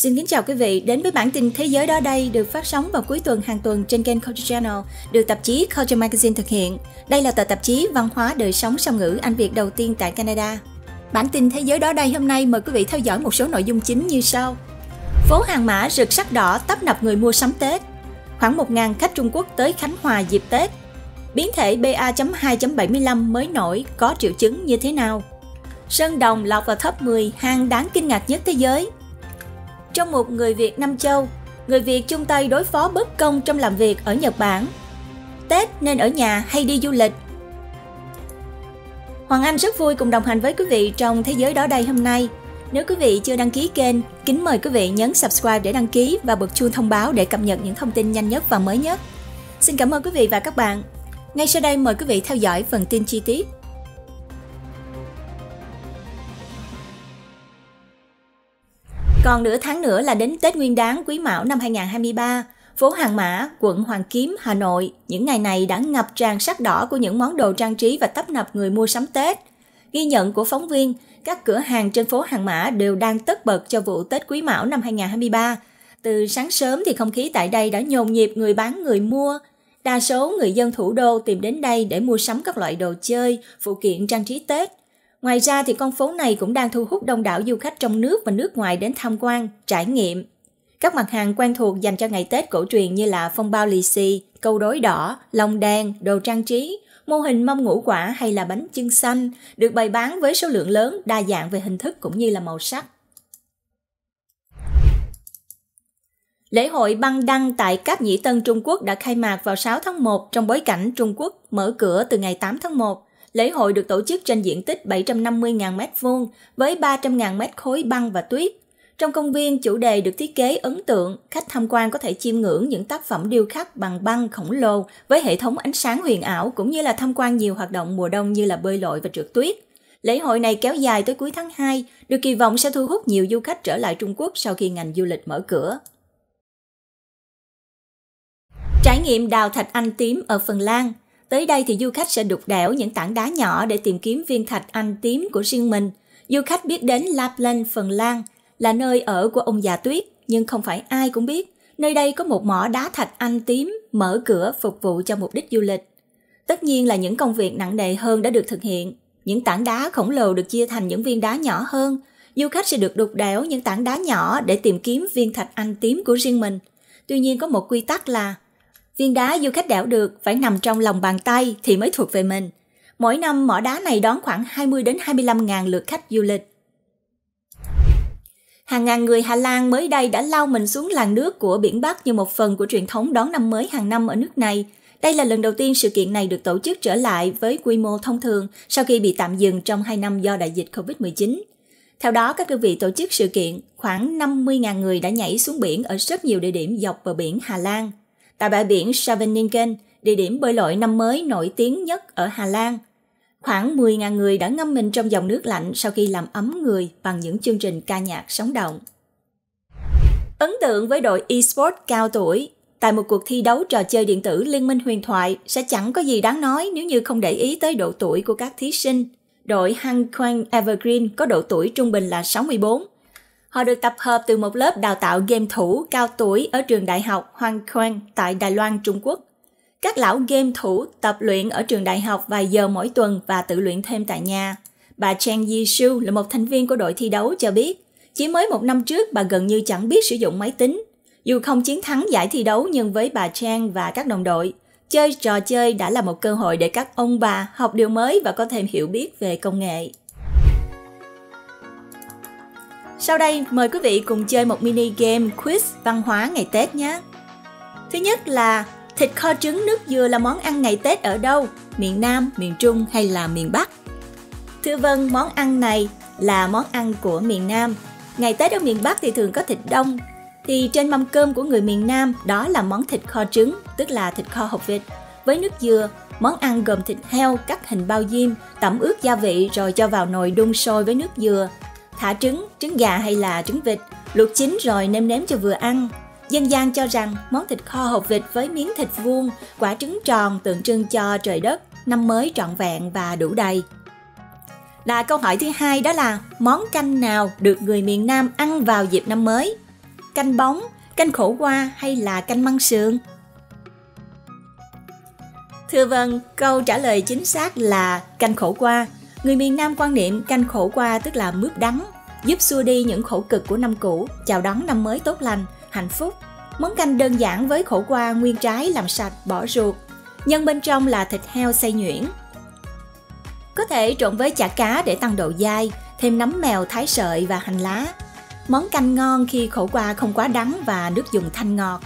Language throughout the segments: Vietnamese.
Xin kính chào quý vị đến với bản tin Thế giới đó đây được phát sóng vào cuối tuần hàng tuần trên kênh Culture Channel, được tạp chí Culture Magazine thực hiện. Đây là tờ tạp chí văn hóa đời sống song ngữ Anh Việt đầu tiên tại Canada. Bản tin Thế giới đó đây hôm nay mời quý vị theo dõi một số nội dung chính như sau. Phố Hàng Mã rực sắc đỏ tấp nập người mua sắm Tết. Khoảng 1.000 khách Trung Quốc tới Khánh Hòa dịp Tết. Biến thể BA.2.75 mới nổi có triệu chứng như thế nào? Sơn Đồng lọt vào top 10 hang đáng kinh ngạc nhất thế giới. Trong một người Việt Nam Châu, người Việt chung tay đối phó bất công trong làm việc ở Nhật Bản. Tết nên ở nhà hay đi du lịch? Hoàng Anh rất vui cùng đồng hành với quý vị trong Thế giới đó đây hôm nay. Nếu quý vị chưa đăng ký kênh, kính mời quý vị nhấn subscribe để đăng ký và bật chuông thông báo để cập nhật những thông tin nhanh nhất và mới nhất. Xin cảm ơn quý vị và các bạn. Ngay sau đây mời quý vị theo dõi phần tin chi tiết. Còn nửa tháng nữa là đến Tết Nguyên đán Quý Mão năm 2023, phố Hàng Mã, quận Hoàng Kiếm, Hà Nội, những ngày này đã ngập tràn sắc đỏ của những món đồ trang trí và tấp nập người mua sắm Tết. Ghi nhận của phóng viên, các cửa hàng trên phố Hàng Mã đều đang tất bật cho vụ Tết Quý Mão năm 2023. Từ sáng sớm thì không khí tại đây đã nhộn nhịp người bán người mua. Đa số người dân thủ đô tìm đến đây để mua sắm các loại đồ chơi, phụ kiện trang trí Tết. Ngoài ra thì con phố này cũng đang thu hút đông đảo du khách trong nước và nước ngoài đến tham quan, trải nghiệm. Các mặt hàng quen thuộc dành cho ngày Tết cổ truyền như là phong bao lì xì, câu đối đỏ, lồng đèn, đồ trang trí, mô hình mâm ngũ quả hay là bánh chưng xanh được bày bán với số lượng lớn, đa dạng về hình thức cũng như là màu sắc. Lễ hội băng đăng tại Cáp Nhĩ Tân Trung Quốc đã khai mạc vào 6 tháng 1 trong bối cảnh Trung Quốc mở cửa từ ngày 8 tháng 1 Lễ hội được tổ chức trên diện tích 750.000 m2 với 300.000 m khối băng và tuyết. Trong công viên, chủ đề được thiết kế ấn tượng, khách tham quan có thể chiêm ngưỡng những tác phẩm điêu khắc bằng băng khổng lồ với hệ thống ánh sáng huyền ảo cũng như là tham quan nhiều hoạt động mùa đông như là bơi lội và trượt tuyết. Lễ hội này kéo dài tới cuối tháng 2, được kỳ vọng sẽ thu hút nhiều du khách trở lại Trung Quốc sau khi ngành du lịch mở cửa. Trải nghiệm đào thạch anh tím ở Phần Lan Tới đây thì du khách sẽ đục đẽo những tảng đá nhỏ để tìm kiếm viên thạch anh tím của riêng mình. Du khách biết đến Lapland, Phần Lan là nơi ở của ông già tuyết, nhưng không phải ai cũng biết. Nơi đây có một mỏ đá thạch anh tím mở cửa phục vụ cho mục đích du lịch. Tất nhiên là những công việc nặng nề hơn đã được thực hiện. Những tảng đá khổng lồ được chia thành những viên đá nhỏ hơn. Du khách sẽ được đục đẽo những tảng đá nhỏ để tìm kiếm viên thạch anh tím của riêng mình. Tuy nhiên có một quy tắc là Viên đá du khách đảo được phải nằm trong lòng bàn tay thì mới thuộc về mình. Mỗi năm mỏ đá này đón khoảng 20 đến 25 ngàn lượt khách du lịch. Hàng ngàn người Hà Lan mới đây đã lao mình xuống làn nước của biển Bắc như một phần của truyền thống đón năm mới hàng năm ở nước này. Đây là lần đầu tiên sự kiện này được tổ chức trở lại với quy mô thông thường sau khi bị tạm dừng trong 2 năm do đại dịch COVID-19. Theo đó, các đơn vị tổ chức sự kiện, khoảng 50.000 người đã nhảy xuống biển ở rất nhiều địa điểm dọc bờ biển Hà Lan. Tại bãi biển Scheveningen, địa điểm bơi lội năm mới nổi tiếng nhất ở Hà Lan. Khoảng 10.000 người đã ngâm mình trong dòng nước lạnh sau khi làm ấm người bằng những chương trình ca nhạc sống động. Ấn tượng với đội eSports cao tuổi, tại một cuộc thi đấu trò chơi điện tử Liên minh huyền thoại sẽ chẳng có gì đáng nói nếu như không để ý tới độ tuổi của các thí sinh. Đội Hangquang Evergreen có độ tuổi trung bình là 64, Họ được tập hợp từ một lớp đào tạo game thủ cao tuổi ở trường đại học Hoàng Quang tại Đài Loan, Trung Quốc. Các lão game thủ tập luyện ở trường đại học vài giờ mỗi tuần và tự luyện thêm tại nhà. Bà Chang Yi-shu là một thành viên của đội thi đấu cho biết, chỉ mới một năm trước bà gần như chẳng biết sử dụng máy tính. Dù không chiến thắng giải thi đấu nhưng với bà Chang và các đồng đội, chơi trò chơi đã là một cơ hội để các ông bà học điều mới và có thêm hiểu biết về công nghệ. Sau đây mời quý vị cùng chơi một mini game quiz văn hóa ngày Tết nhé. Thứ nhất là thịt kho trứng nước dừa là món ăn ngày Tết ở đâu? Miền Nam, miền Trung hay là miền Bắc? Thưa vâng, món ăn này là món ăn của miền Nam. Ngày Tết ở miền Bắc thì thường có thịt đông. Thì trên mâm cơm của người miền Nam đó là món thịt kho trứng, tức là thịt kho hộp vịt. Với nước dừa, món ăn gồm thịt heo cắt hình bao diêm, tẩm ướp gia vị rồi cho vào nồi đun sôi với nước dừa, thả trứng, trứng gà hay là trứng vịt, luộc chín rồi nêm nếm cho vừa ăn. Dân gian cho rằng món thịt kho hộp vịt với miếng thịt vuông, quả trứng tròn tượng trưng cho trời đất, năm mới trọn vẹn và đủ đầy. Là câu hỏi thứ hai đó là món canh nào được người miền Nam ăn vào dịp năm mới? canh bóng, canh khổ qua hay là canh măng sườn? Thưa vâng, câu trả lời chính xác là canh khổ qua. Người miền Nam quan niệm canh khổ qua tức là mướp đắng, giúp xua đi những khổ cực của năm cũ, chào đón năm mới tốt lành, hạnh phúc. Món canh đơn giản với khổ qua nguyên trái làm sạch, bỏ ruột. Nhân bên trong là thịt heo xay nhuyễn. Có thể trộn với chả cá để tăng độ dai, thêm nấm mèo thái sợi và hành lá. Món canh ngon khi khổ qua không quá đắng và nước dùng thanh ngọt.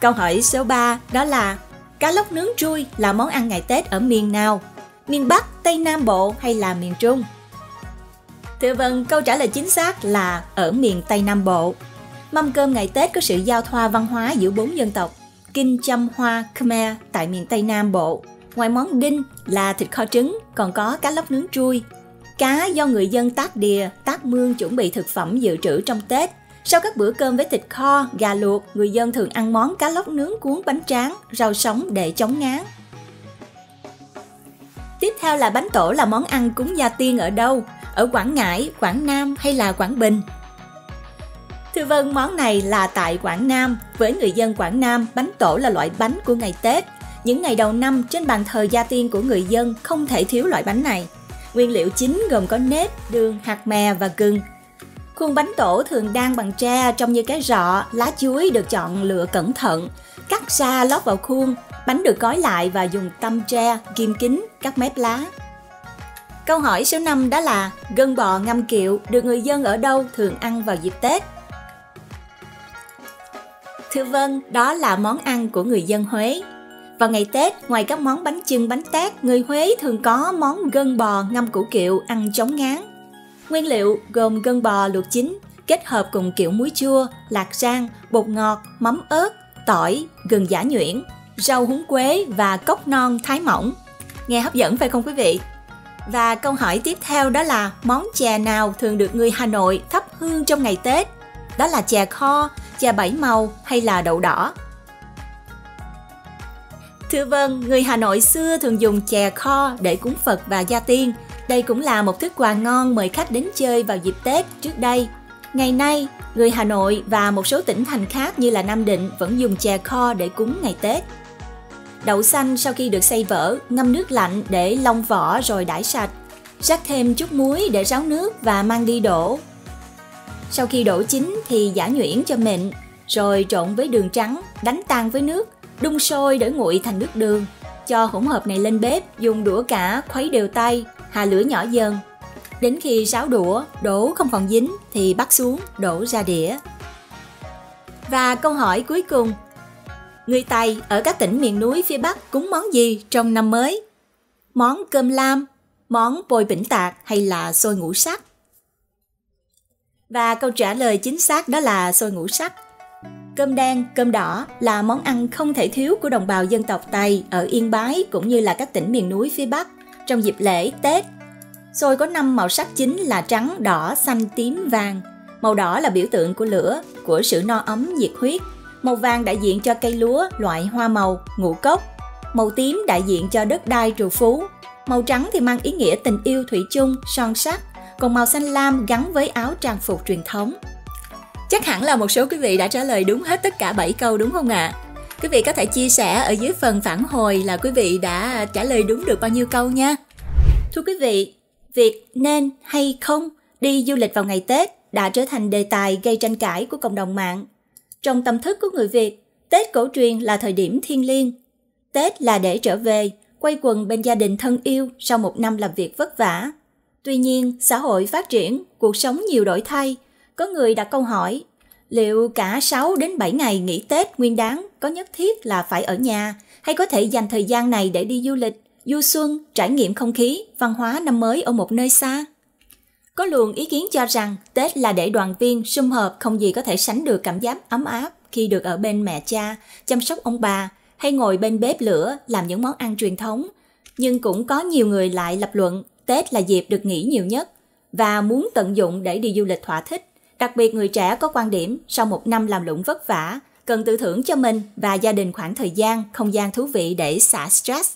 Câu hỏi số 3 đó là cá lóc nướng trui là món ăn ngày Tết ở miền nào? Miền Bắc, Tây Nam Bộ hay là miền Trung? Thưa vâng, câu trả lời chính xác là ở miền Tây Nam Bộ. Mâm cơm ngày Tết có sự giao thoa văn hóa giữa bốn dân tộc Kinh Chăm Hoa Khmer tại miền Tây Nam Bộ. Ngoài món đinh là thịt kho trứng, còn có cá lóc nướng trui. Cá do người dân tác đìa, tác mương chuẩn bị thực phẩm dự trữ trong Tết. Sau các bữa cơm với thịt kho, gà luộc, người dân thường ăn món cá lóc nướng cuốn bánh tráng, rau sống để chống ngán. Tiếp theo là bánh tổ là món ăn cúng gia tiên ở đâu? Ở Quảng Ngãi, Quảng Nam hay là Quảng Bình? Thưa vâng, món này là tại Quảng Nam. Với người dân Quảng Nam, bánh tổ là loại bánh của ngày Tết. Những ngày đầu năm trên bàn thờ gia tiên của người dân không thể thiếu loại bánh này. Nguyên liệu chính gồm có nếp, đường, hạt mè và gừng. Khuôn bánh tổ thường đan bằng tre trông như cái rọ, lá chuối được chọn lựa cẩn thận, cắt ra lót vào khuôn, bánh được gói lại và dùng tăm tre, kim kính, cắt mép lá. Câu hỏi số 5 đó là gân bò ngâm kiệu được người dân ở đâu thường ăn vào dịp Tết? Thưa vâng, đó là món ăn của người dân Huế. Vào ngày Tết, ngoài các món bánh chưng bánh tét, người Huế thường có món gân bò ngâm củ kiệu ăn chống ngán. Nguyên liệu gồm gân bò luộc chín, kết hợp cùng kiểu muối chua, lạc rang, bột ngọt, mắm ớt, tỏi, gừng giả nhuyễn, rau húng quế và cốc non thái mỏng. Nghe hấp dẫn phải không quý vị? Và câu hỏi tiếp theo đó là món chè nào thường được người Hà Nội thắp hương trong ngày Tết? Đó là chè kho, chè bảy màu hay là đậu đỏ? Thưa vâng, người Hà Nội xưa thường dùng chè kho để cúng Phật và gia tiên. Đây cũng là một thức quà ngon mời khách đến chơi vào dịp Tết trước đây. Ngày nay, người Hà Nội và một số tỉnh thành khác như là Nam Định vẫn dùng chè kho để cúng ngày Tết. Đậu xanh sau khi được xay vỡ, ngâm nước lạnh để lông vỏ rồi đãi sạch. Rắc thêm chút muối để ráo nước và mang đi đổ. Sau khi đổ chín thì giả nhuyễn cho mịn, rồi trộn với đường trắng, đánh tan với nước, đun sôi để nguội thành nước đường. Cho hỗn hợp này lên bếp, dùng đũa cả khuấy đều tay, hạ lửa nhỏ dần. Đến khi ráo đũa, đổ không còn dính thì bắt xuống, đổ ra đĩa. Và câu hỏi cuối cùng, Người Tây ở các tỉnh miền núi phía Bắc cúng món gì trong năm mới? Món cơm lam, món bồi bỉnh tạc hay là xôi ngũ sắc? Và câu trả lời chính xác đó là xôi ngũ sắc. Cơm đen, cơm đỏ là món ăn không thể thiếu của đồng bào dân tộc Tây ở Yên Bái cũng như là các tỉnh miền núi phía Bắc trong dịp lễ Tết. Xôi có 5 màu sắc chính là trắng, đỏ, xanh, tím, vàng. Màu đỏ là biểu tượng của lửa, của sự no ấm, nhiệt huyết, Màu vàng đại diện cho cây lúa, loại hoa màu, ngũ cốc. Màu tím đại diện cho đất đai trù phú. Màu trắng thì mang ý nghĩa tình yêu thủy chung, son sắc. Còn màu xanh lam gắn với áo trang phục truyền thống. Chắc hẳn là một số quý vị đã trả lời đúng hết tất cả 7 câu đúng không ạ? À? Quý vị có thể chia sẻ ở dưới phần phản hồi là quý vị đã trả lời đúng được bao nhiêu câu nha. Thưa quý vị, việc nên hay không đi du lịch vào ngày Tết đã trở thành đề tài gây tranh cãi của cộng đồng mạng trong tâm thức của người Việt, Tết cổ truyền là thời điểm thiêng liêng. Tết là để trở về, quay quần bên gia đình thân yêu sau một năm làm việc vất vả. Tuy nhiên, xã hội phát triển, cuộc sống nhiều đổi thay. Có người đặt câu hỏi, liệu cả 6 đến 7 ngày nghỉ Tết nguyên đáng có nhất thiết là phải ở nhà hay có thể dành thời gian này để đi du lịch, du xuân, trải nghiệm không khí, văn hóa năm mới ở một nơi xa? Có luồng ý kiến cho rằng Tết là để đoàn viên sum họp không gì có thể sánh được cảm giác ấm áp khi được ở bên mẹ cha, chăm sóc ông bà hay ngồi bên bếp lửa làm những món ăn truyền thống. Nhưng cũng có nhiều người lại lập luận Tết là dịp được nghỉ nhiều nhất và muốn tận dụng để đi du lịch thỏa thích. Đặc biệt người trẻ có quan điểm sau một năm làm lụng vất vả, cần tự thưởng cho mình và gia đình khoảng thời gian, không gian thú vị để xả stress.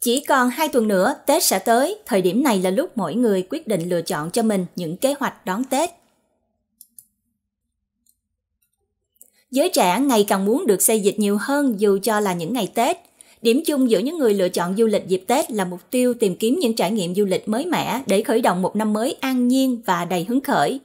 Chỉ còn hai tuần nữa Tết sẽ tới, thời điểm này là lúc mỗi người quyết định lựa chọn cho mình những kế hoạch đón Tết. Giới trẻ ngày càng muốn được xây dịch nhiều hơn dù cho là những ngày Tết. Điểm chung giữa những người lựa chọn du lịch dịp Tết là mục tiêu tìm kiếm những trải nghiệm du lịch mới mẻ để khởi động một năm mới an nhiên và đầy hứng khởi.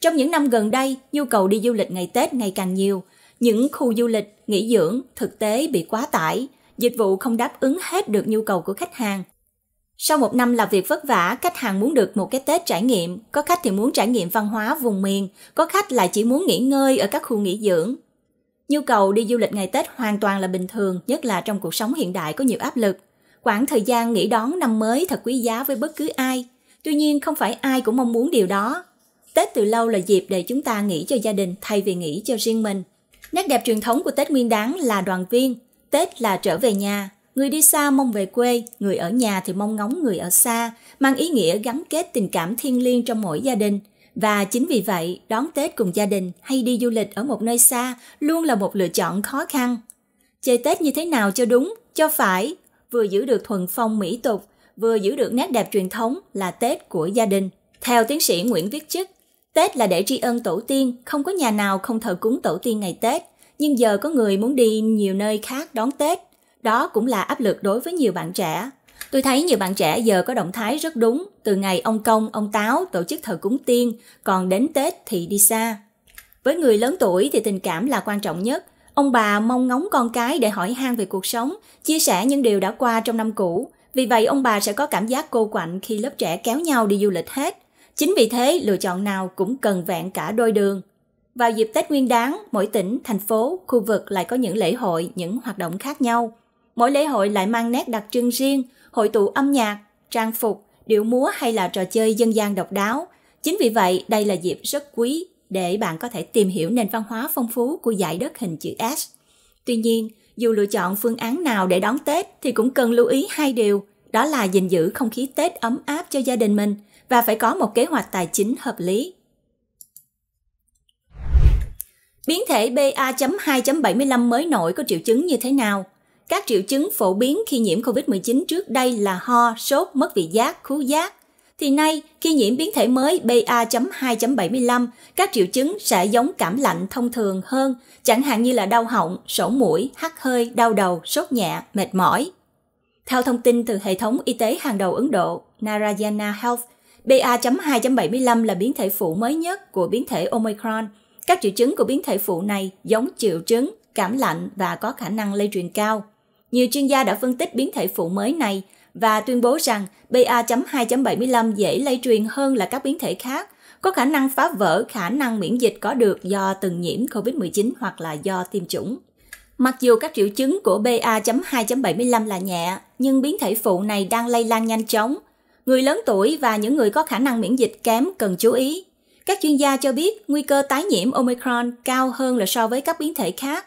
Trong những năm gần đây, nhu cầu đi du lịch ngày Tết ngày càng nhiều. Những khu du lịch, nghỉ dưỡng, thực tế bị quá tải, dịch vụ không đáp ứng hết được nhu cầu của khách hàng. Sau một năm làm việc vất vả, khách hàng muốn được một cái Tết trải nghiệm. Có khách thì muốn trải nghiệm văn hóa vùng miền, có khách lại chỉ muốn nghỉ ngơi ở các khu nghỉ dưỡng. Nhu cầu đi du lịch ngày Tết hoàn toàn là bình thường, nhất là trong cuộc sống hiện đại có nhiều áp lực. Quãng thời gian nghỉ đón năm mới thật quý giá với bất cứ ai. Tuy nhiên không phải ai cũng mong muốn điều đó. Tết từ lâu là dịp để chúng ta nghỉ cho gia đình thay vì nghỉ cho riêng mình. Nét đẹp truyền thống của Tết Nguyên đáng là đoàn viên, Tết là trở về nhà. Người đi xa mong về quê, người ở nhà thì mong ngóng người ở xa, mang ý nghĩa gắn kết tình cảm thiêng liêng trong mỗi gia đình. Và chính vì vậy, đón Tết cùng gia đình hay đi du lịch ở một nơi xa luôn là một lựa chọn khó khăn. Chơi Tết như thế nào cho đúng, cho phải, vừa giữ được thuần phong mỹ tục, vừa giữ được nét đẹp truyền thống là Tết của gia đình. Theo tiến sĩ Nguyễn Viết Chức, Tết là để tri ân tổ tiên, không có nhà nào không thờ cúng tổ tiên ngày Tết. Nhưng giờ có người muốn đi nhiều nơi khác đón Tết. Đó cũng là áp lực đối với nhiều bạn trẻ. Tôi thấy nhiều bạn trẻ giờ có động thái rất đúng, từ ngày ông Công, ông Táo tổ chức thờ cúng tiên, còn đến Tết thì đi xa. Với người lớn tuổi thì tình cảm là quan trọng nhất. Ông bà mong ngóng con cái để hỏi han về cuộc sống, chia sẻ những điều đã qua trong năm cũ. Vì vậy ông bà sẽ có cảm giác cô quạnh khi lớp trẻ kéo nhau đi du lịch hết. Chính vì thế, lựa chọn nào cũng cần vẹn cả đôi đường. Vào dịp Tết Nguyên Đán, mỗi tỉnh, thành phố, khu vực lại có những lễ hội, những hoạt động khác nhau. Mỗi lễ hội lại mang nét đặc trưng riêng, hội tụ âm nhạc, trang phục, điệu múa hay là trò chơi dân gian độc đáo. Chính vì vậy, đây là dịp rất quý để bạn có thể tìm hiểu nền văn hóa phong phú của dải đất hình chữ S. Tuy nhiên, dù lựa chọn phương án nào để đón Tết thì cũng cần lưu ý hai điều, đó là gìn giữ không khí Tết ấm áp cho gia đình mình và phải có một kế hoạch tài chính hợp lý. Biến thể BA.2.75 mới nổi có triệu chứng như thế nào? Các triệu chứng phổ biến khi nhiễm COVID-19 trước đây là ho, sốt, mất vị giác, khú giác. Thì nay, khi nhiễm biến thể mới BA.2.75, các triệu chứng sẽ giống cảm lạnh thông thường hơn, chẳng hạn như là đau họng, sổ mũi, hắt hơi, đau đầu, sốt nhẹ, mệt mỏi. Theo thông tin từ hệ thống y tế hàng đầu Ấn Độ, Narayana Health, BA.2.75 là biến thể phụ mới nhất của biến thể Omicron. Các triệu chứng của biến thể phụ này giống triệu chứng cảm lạnh và có khả năng lây truyền cao. Nhiều chuyên gia đã phân tích biến thể phụ mới này và tuyên bố rằng BA.2.75 dễ lây truyền hơn là các biến thể khác, có khả năng phá vỡ khả năng miễn dịch có được do từng nhiễm COVID-19 hoặc là do tiêm chủng. Mặc dù các triệu chứng của BA.2.75 là nhẹ, nhưng biến thể phụ này đang lây lan nhanh chóng. Người lớn tuổi và những người có khả năng miễn dịch kém cần chú ý. Các chuyên gia cho biết nguy cơ tái nhiễm Omicron cao hơn là so với các biến thể khác.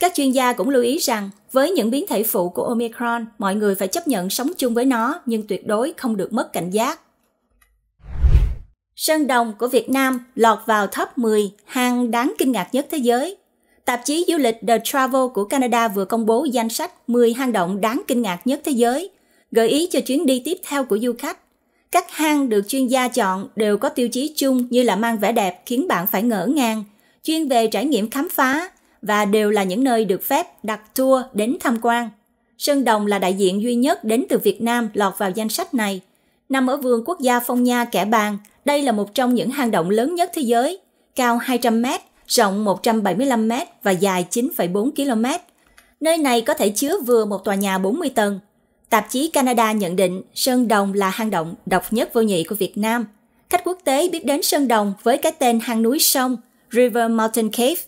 Các chuyên gia cũng lưu ý rằng với những biến thể phụ của Omicron, mọi người phải chấp nhận sống chung với nó nhưng tuyệt đối không được mất cảnh giác. Sơn Đồng của Việt Nam lọt vào top 10 hang đáng kinh ngạc nhất thế giới. Tạp chí du lịch The Travel của Canada vừa công bố danh sách 10 hang động đáng kinh ngạc nhất thế giới, gợi ý cho chuyến đi tiếp theo của du khách. Các hang được chuyên gia chọn đều có tiêu chí chung như là mang vẻ đẹp khiến bạn phải ngỡ ngàng, chuyên về trải nghiệm khám phá, và đều là những nơi được phép đặt tour đến tham quan. Sơn Đồng là đại diện duy nhất đến từ Việt Nam lọt vào danh sách này. Nằm ở vườn quốc gia Phong Nha Kẻ Bàng, đây là một trong những hang động lớn nhất thế giới, cao 200 m, rộng 175 m và dài 9,4 km. Nơi này có thể chứa vừa một tòa nhà 40 tầng. Tạp chí Canada nhận định Sơn Đồng là hang động độc nhất vô nhị của Việt Nam. Khách quốc tế biết đến Sơn Đồng với cái tên hang núi sông River Mountain Cave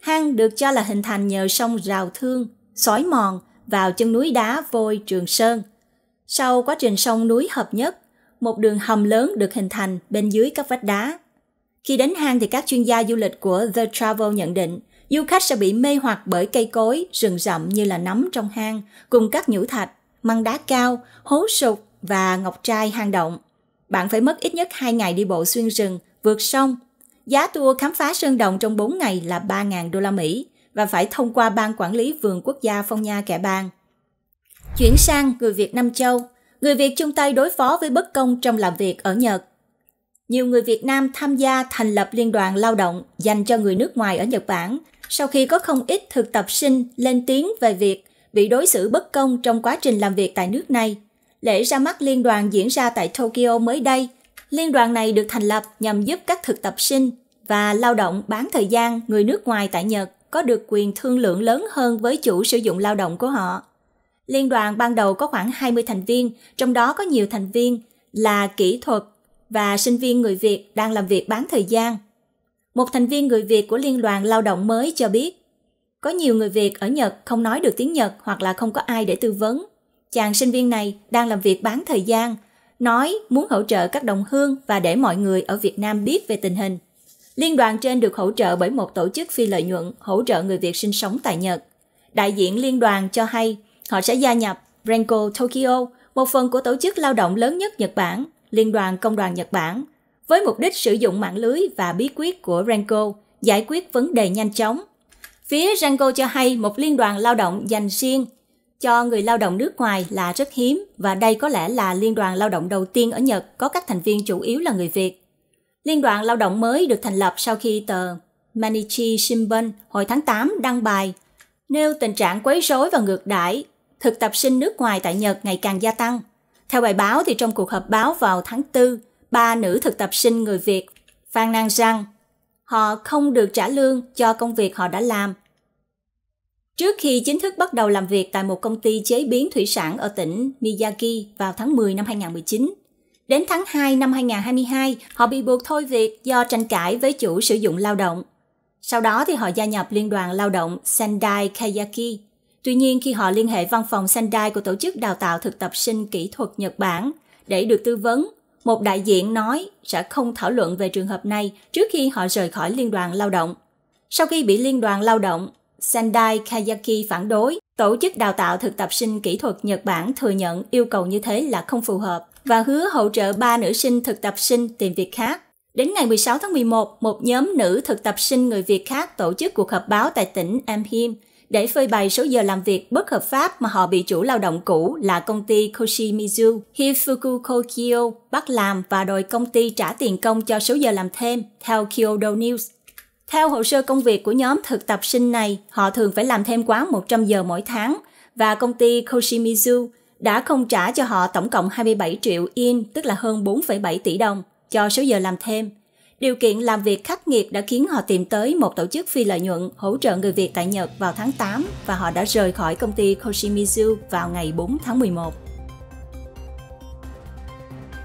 Hang được cho là hình thành nhờ sông rào thương, xói mòn vào chân núi đá vôi Trường Sơn. Sau quá trình sông núi hợp nhất, một đường hầm lớn được hình thành bên dưới các vách đá. Khi đến hang thì các chuyên gia du lịch của The Travel nhận định du khách sẽ bị mê hoặc bởi cây cối, rừng rậm như là nấm trong hang, cùng các nhũ thạch, măng đá cao, hố sụt và ngọc trai hang động. Bạn phải mất ít nhất 2 ngày đi bộ xuyên rừng, vượt sông Giá tour khám phá Sơn động trong 4 ngày là 3.000 đô la Mỹ và phải thông qua Ban Quản lý Vườn Quốc gia Phong Nha Kẻ Bang. Chuyển sang người Việt Nam Châu, người Việt chung tay đối phó với bất công trong làm việc ở Nhật. Nhiều người Việt Nam tham gia thành lập Liên đoàn Lao động dành cho người nước ngoài ở Nhật Bản sau khi có không ít thực tập sinh lên tiếng về việc bị đối xử bất công trong quá trình làm việc tại nước này. Lễ ra mắt liên đoàn diễn ra tại Tokyo mới đây. Liên đoàn này được thành lập nhằm giúp các thực tập sinh và lao động bán thời gian người nước ngoài tại Nhật có được quyền thương lượng lớn hơn với chủ sử dụng lao động của họ. Liên đoàn ban đầu có khoảng 20 thành viên, trong đó có nhiều thành viên là kỹ thuật và sinh viên người Việt đang làm việc bán thời gian. Một thành viên người Việt của Liên đoàn Lao động mới cho biết, có nhiều người Việt ở Nhật không nói được tiếng Nhật hoặc là không có ai để tư vấn. Chàng sinh viên này đang làm việc bán thời gian, nói muốn hỗ trợ các đồng hương và để mọi người ở Việt Nam biết về tình hình. Liên đoàn trên được hỗ trợ bởi một tổ chức phi lợi nhuận hỗ trợ người Việt sinh sống tại Nhật. Đại diện liên đoàn cho hay họ sẽ gia nhập Renko Tokyo, một phần của tổ chức lao động lớn nhất Nhật Bản, Liên đoàn Công đoàn Nhật Bản, với mục đích sử dụng mạng lưới và bí quyết của Renko giải quyết vấn đề nhanh chóng. Phía rango cho hay một liên đoàn lao động dành riêng cho người lao động nước ngoài là rất hiếm và đây có lẽ là liên đoàn lao động đầu tiên ở Nhật có các thành viên chủ yếu là người Việt. Liên đoàn lao động mới được thành lập sau khi tờ Manichi Shimbun hồi tháng 8 đăng bài nêu tình trạng quấy rối và ngược đãi thực tập sinh nước ngoài tại Nhật ngày càng gia tăng. Theo bài báo thì trong cuộc họp báo vào tháng 4, ba nữ thực tập sinh người Việt phàn nàn rằng họ không được trả lương cho công việc họ đã làm. Trước khi chính thức bắt đầu làm việc tại một công ty chế biến thủy sản ở tỉnh Miyagi vào tháng 10 năm 2019, Đến tháng 2 năm 2022, họ bị buộc thôi việc do tranh cãi với chủ sử dụng lao động. Sau đó thì họ gia nhập Liên đoàn Lao động Sendai Kayaki. Tuy nhiên khi họ liên hệ văn phòng Sendai của tổ chức đào tạo thực tập sinh kỹ thuật Nhật Bản để được tư vấn, một đại diện nói sẽ không thảo luận về trường hợp này trước khi họ rời khỏi Liên đoàn Lao động. Sau khi bị Liên đoàn Lao động Sendai Kayaki phản đối, tổ chức đào tạo thực tập sinh kỹ thuật Nhật Bản thừa nhận yêu cầu như thế là không phù hợp và hứa hỗ trợ ba nữ sinh thực tập sinh tìm việc khác. Đến ngày 16 tháng 11, một nhóm nữ thực tập sinh người Việt khác tổ chức cuộc họp báo tại tỉnh Amhim để phơi bày số giờ làm việc bất hợp pháp mà họ bị chủ lao động cũ là công ty Koshimizu Hifuku Kokyo bắt làm và đòi công ty trả tiền công cho số giờ làm thêm, theo Kyodo News. Theo hồ sơ công việc của nhóm thực tập sinh này, họ thường phải làm thêm quá 100 giờ mỗi tháng và công ty Koshimizu đã không trả cho họ tổng cộng 27 triệu yên, tức là hơn 4,7 tỷ đồng, cho số giờ làm thêm. Điều kiện làm việc khắc nghiệt đã khiến họ tìm tới một tổ chức phi lợi nhuận hỗ trợ người Việt tại Nhật vào tháng 8 và họ đã rời khỏi công ty Koshimizu vào ngày 4 tháng 11.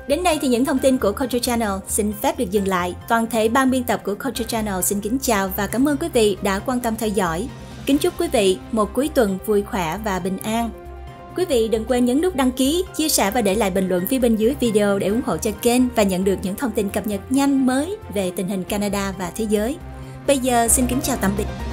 Đến đây thì những thông tin của Culture Channel xin phép được dừng lại. Toàn thể ban biên tập của Culture Channel xin kính chào và cảm ơn quý vị đã quan tâm theo dõi. Kính chúc quý vị một cuối tuần vui khỏe và bình an. Quý vị đừng quên nhấn nút đăng ký, chia sẻ và để lại bình luận phía bên dưới video để ủng hộ cho kênh và nhận được những thông tin cập nhật nhanh mới về tình hình Canada và thế giới. Bây giờ xin kính chào tạm biệt.